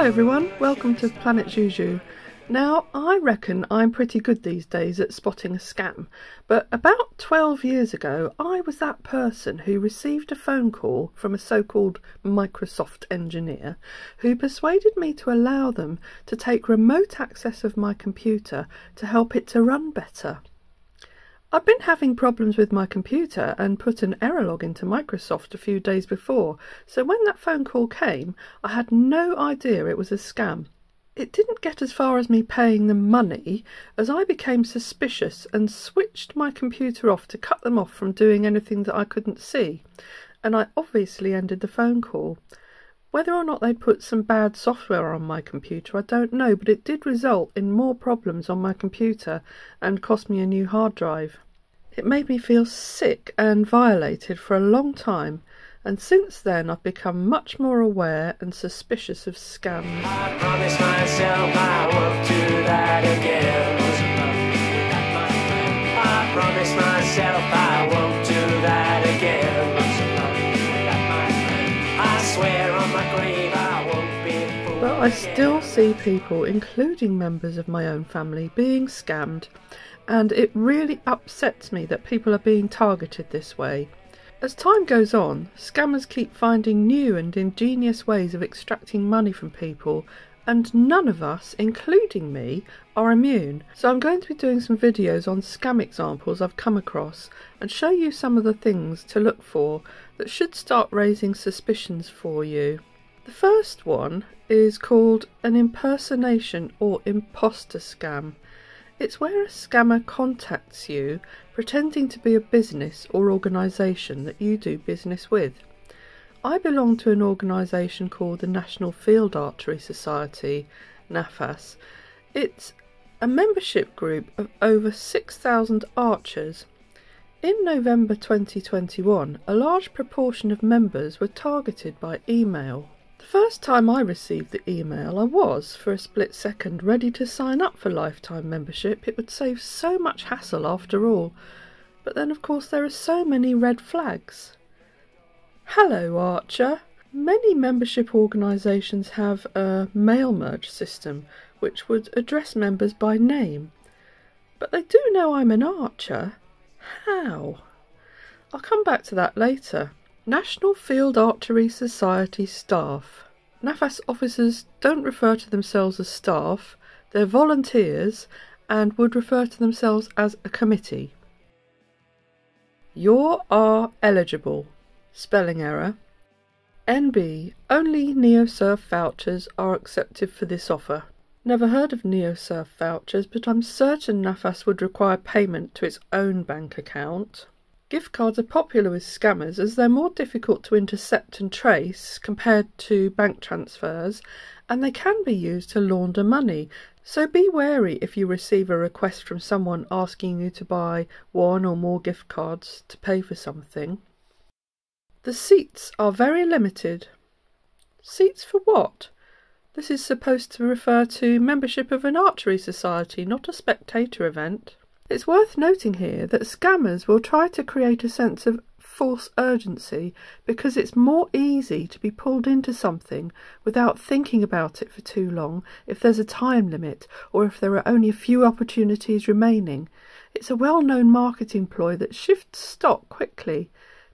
Hi everyone, welcome to Planet Zhoo Zhoo. Now, I reckon I'm pretty good these days at spotting a scam, but about 12 years ago, I was that person who received a phone call from a so called Microsoft engineer who persuaded me to allow them to take remote access of my computer to help it to run better. I'd been having problems with my computer and put an error log into Microsoft a few days before, so when that phone call came, I had no idea it was a scam. It didn't get as far as me paying them money, as I became suspicious and switched my computer off to cut them off from doing anything that I couldn't see, and I obviously ended the phone call. Whether or not they put some bad software on my computer, I don't know, but it did result in more problems on my computer and cost me a new hard drive. It made me feel sick and violated for a long time, and since then I've become much more aware and suspicious of scams. I still see people, including members of my own family, being scammed, and it really upsets me that people are being targeted this way. As time goes on, scammers keep finding new and ingenious ways of extracting money from people, and none of us, including me, are immune. So I'm going to be doing some videos on scam examples I've come across and show you some of the things to look for that should start raising suspicions for you. The first one is called an impersonation or imposter scam. It's where a scammer contacts you pretending to be a business or organisation that you do business with. I belong to an organisation called the National Field Archery Society, NFAS. It's a membership group of over 6,000 archers. In November 2021, a large proportion of members were targeted by email. The first time I received the email, I was, for a split second, ready to sign up for lifetime membership. It would save so much hassle after all. But then, of course, there are so many red flags. Hello, Archer. Many membership organisations have a mail merge system which would address members by name. But they do know I'm an archer. How? I'll come back to that later. National Field Archery Society staff. NFAS officers don't refer to themselves as staff, they're volunteers and would refer to themselves as a committee. You are eligible. Spelling error. NB. Only NeoSurf vouchers are accepted for this offer. Never heard of NeoSurf vouchers, but I'm certain NFAS would require payment to its own bank account. Gift cards are popular with scammers as they're more difficult to intercept and trace compared to bank transfers, and they can be used to launder money. So be wary if you receive a request from someone asking you to buy one or more gift cards to pay for something. The seats are very limited. Seats for what? This is supposed to refer to membership of an archery society, not a spectator event. It's worth noting here that scammers will try to create a sense of false urgency because it's more easy to be pulled into something without thinking about it for too long if there's a time limit or if there are only a few opportunities remaining. It's a well known marketing ploy that shifts stock quickly.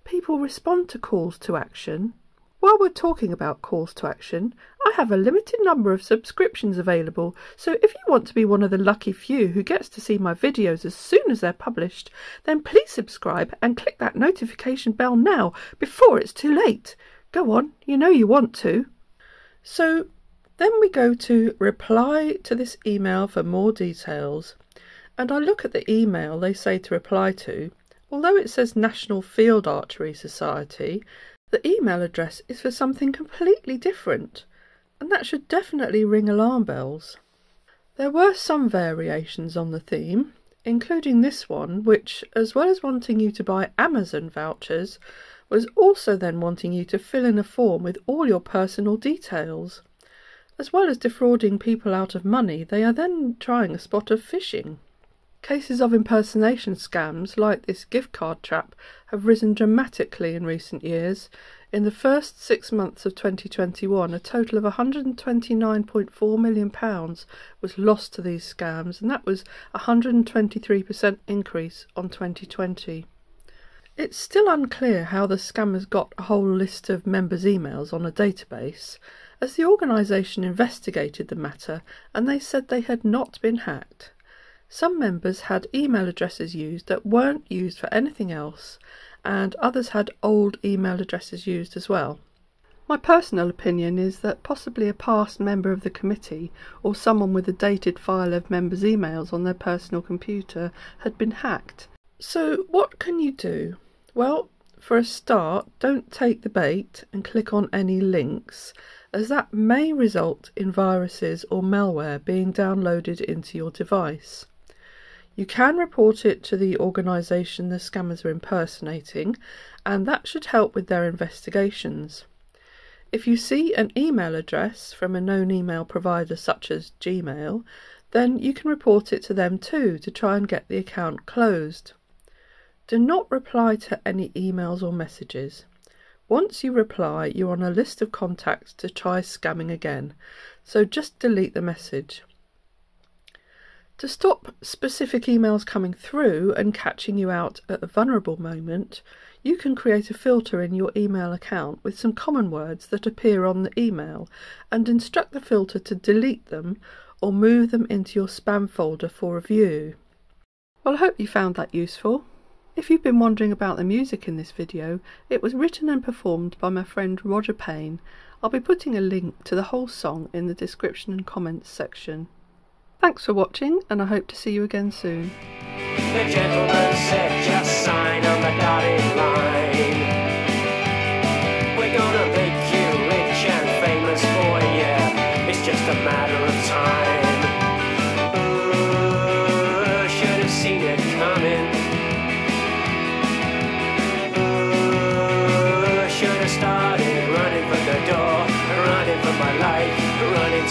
People respond to calls to action while we're talking about calls to action, have a limited number of subscriptions available, so if you want to be one of the lucky few who gets to see my videos as soon as they're published, then please subscribe and click that notification bell now before it's too late. Go on, you know you want to. So then we go to reply to this email for more details, and I look at the email they say to reply to. Although it says National Field Archery Society, the email address is for something completely different, and that should definitely ring alarm bells. There were some variations on the theme, including this one, which, as well as wanting you to buy Amazon vouchers, was also then wanting you to fill in a form with all your personal details. As well as defrauding people out of money, they are then trying a spot of phishing. Cases of impersonation scams like this gift card trap have risen dramatically in recent years. In the first six months of 2021, a total of £129.4 million was lost to these scams, and that was a 123% increase on 2020. It's still unclear how the scammers got a whole list of members' emails on a database, as the organisation investigated the matter and they said they had not been hacked. Some members had email addresses used that weren't used for anything else, and others had old email addresses used as well. My personal opinion is that possibly a past member of the committee or someone with a dated file of members' emails on their personal computer had been hacked. So, what can you do? Well, for a start, don't take the bait and click on any links, as that may result in viruses or malware being downloaded into your device. You can report it to the organisation the scammers are impersonating, and that should help with their investigations. If you see an email address from a known email provider such as Gmail, then you can report it to them too to try and get the account closed. Do not reply to any emails or messages. Once you reply, you're on a list of contacts to try scamming again, so just delete the message. To stop specific emails coming through and catching you out at a vulnerable moment, you can create a filter in your email account with some common words that appear on the email and instruct the filter to delete them or move them into your spam folder for review. Well, I hope you found that useful. If you've been wondering about the music in this video, it was written and performed by my friend Roger Payne. I'll be putting a link to the whole song in the description and comments section. Thanks for watching, and I hope to see you again soon. The gentleman said, just sign on the dotted line. We're gonna make you rich and famous. It's just a matter of time. Ooh, should have seen it coming. Ooh, should have started running for the door, running for my life, running